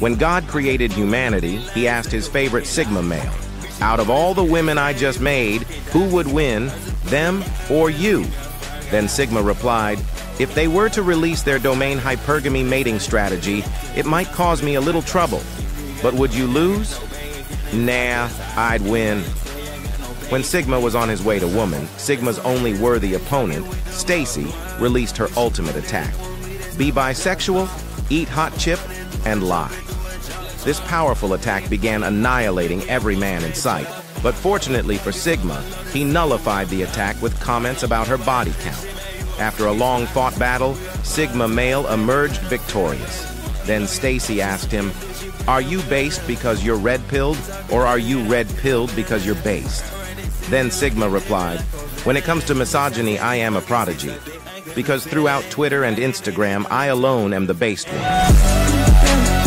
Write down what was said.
When God created humanity, he asked his favorite Sigma male, out of all the women I just made, who would win, them or you? Then Sigma replied, if they were to release their domain hypergamy mating strategy, it might cause me a little trouble. But would you lose? Nah, I'd win. When Sigma was on his way to woman, Sigma's only worthy opponent, Stacy, released her ultimate attack. Be bisexual, eat hot chip, and lie. This powerful attack began annihilating every man in sight, but fortunately for Sigma, he nullified the attack with comments about her body count. After a long-fought battle, Sigma male emerged victorious. Then Stacy asked him, Are you based because you're red-pilled, or are you red-pilled because you're based? Then Sigma replied, When it comes to misogyny, I am a prodigy. Because throughout Twitter and Instagram, I alone am the based one.